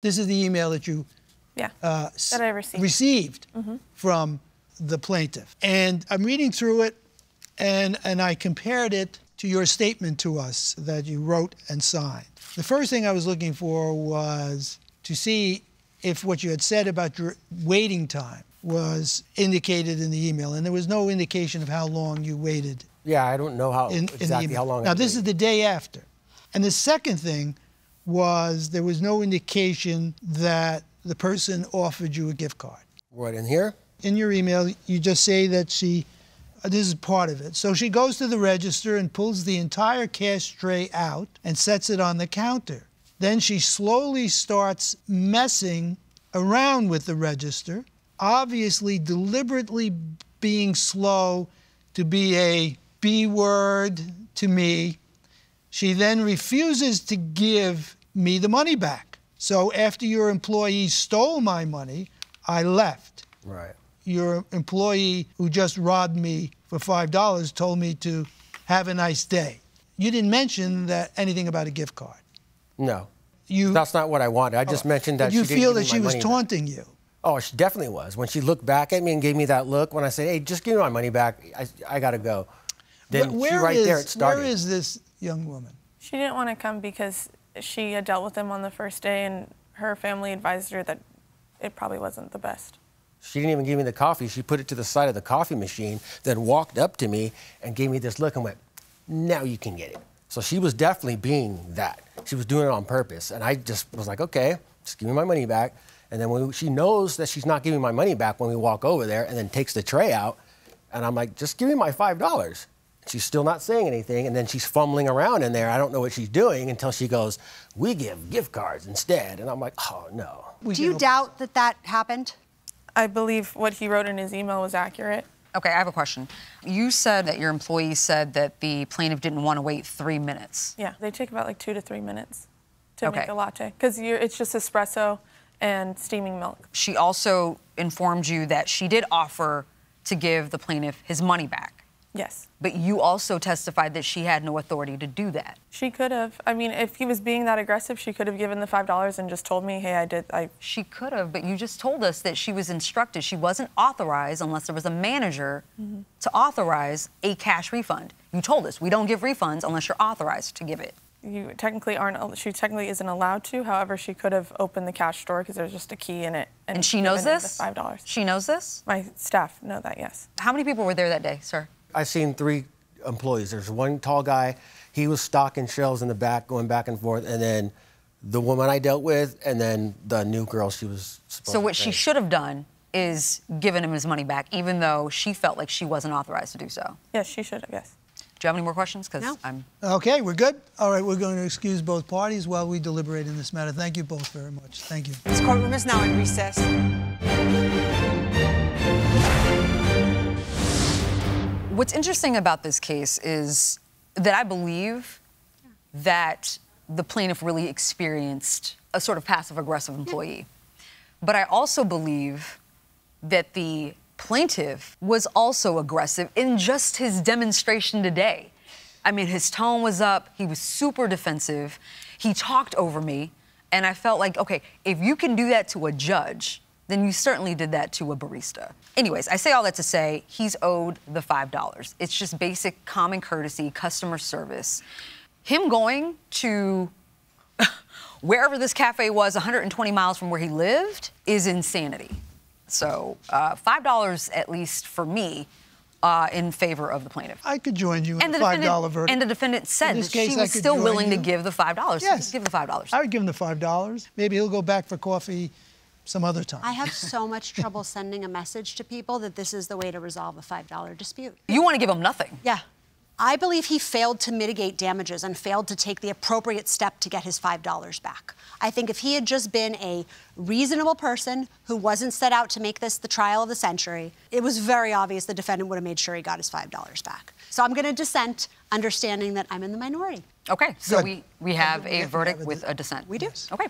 This is the email that you Yeah. uh, That I received. received from the plaintiff. And I'm reading through it, and, and I compared it to your statement to us that you wrote and signed. The first thing I was looking for was to see if what you had said about your waiting time was indicated in the email, and there was no indication of how long you waited Yeah, I don't know how in, in exactly email. how long. Now, I this is the day after. And the second thing was there was no indication that the person offered you a gift card. Right in here. In your email, you just say that she, uh, this is part of it. So she goes to the register and pulls the entire cash tray out and sets it on the counter. Then she slowly starts messing around with the register, obviously deliberately being slow to be a B word to me. She then refuses to give me the money back. So after your employee stole my money, I left. Right. Your employee who just robbed me for $5 told me to have a nice day. You didn't mention that anything about a gift card. No. You, That's not what I wanted. I just oh. mentioned that but you she didn't feel give me that she was money back. taunting you. Oh, she definitely was. When she looked back at me and gave me that look, when I said, "Hey, just give me my money back. I, I gotta go." Then Wh- she where right is- there it started. Where is this young woman? She didn't want to come because she had dealt with him on the first day, and her family advised her that it probably wasn't the best. She didn't even give me the coffee. She put it to the side of the coffee machine, then walked up to me and gave me this look and went, "Now you can get it." So she was definitely being that. She was doing it on purpose, and I just was like, "Okay, just give me my money back." And then when she knows that she's not giving my money back when we walk over there, and then takes the tray out, and I'm like, "Just give me my five dollars." She's still not saying anything, and then she's fumbling around in there. I don't know what she's doing until she goes, "We give gift cards instead," and I'm like, "Oh no." We Do can you open- doubt that that happened? I believe what he wrote in his email was accurate. Okay, I have a question. You said that your employee said that the plaintiff didn't want to wait three minutes. Yeah, they take about like two to three minutes to make a latte because it's just espresso and steaming milk. She also informed you that she did offer to give the plaintiff his money back. Yes, But you also testified that she had no authority to do that. she could have. I mean, if he was being that aggressive, she could have given the five dollars and just told me, "Hey, I did. I She could have, but you just told us that she was instructed. She wasn't authorized unless there was a manager mm-hmm. to authorize a cash refund. You told us we don't give refunds unless you're authorized to give it. you technically aren't. She technically isn't allowed to. However, she could have opened the cash drawer because there's just a key in it. And she knows this? Five dollars. She knows this? My staff know that. Yes. How many people were there that day, sir? I seen three employees. There's one tall guy. He was stocking shelves in the back, going back and forth, and then the woman I dealt with, and then the new girl she was. Supposed So to what she should have done is given him his money back, even though she felt like she wasn't authorized to do so. Yes, she should have. Yes. Do you have any more questions? Because No. I'm. Okay, we're good? All right, we're going to excuse both parties while we deliberate in this matter. Thank you both very much. Thank you. This courtroom is now in recess. What's interesting about this case is that I believe that the plaintiff really experienced a sort of passive aggressive employee. But I also believe that the plaintiff was also aggressive in just his demonstration today. I mean, his tone was up, he was super defensive, he talked over me, and I felt like, okay, if you can do that to a judge, then you certainly did that to a barista. Anyways, I say all that to say he's owed the $5. It's just basic common courtesy, customer service. Him going to wherever this cafe was 120 miles from where he lived is insanity. So, uh, $5 at least for me uh, in favor of the plaintiff. I could join you in And the the, $5 verdict. and the defendant said that case, she was still willing to give the $5. Yes. Give the $5. I would give him the $5. Maybe he'll go back for coffee some other time. I have so much trouble sending a message to people that this is the way to resolve a $5 dispute. You want to give him nothing. Yeah. I believe he failed to mitigate damages and failed to take the appropriate step to get his $5 back. I think if he had just been a reasonable person who wasn't set out to make this the trial of the century, it was very obvious the defendant would have made sure he got his $5 back. So I'm going to dissent, understanding that I'm in the minority. Okay, so Good. we, we have a verdict with a dissent. We do. Okay.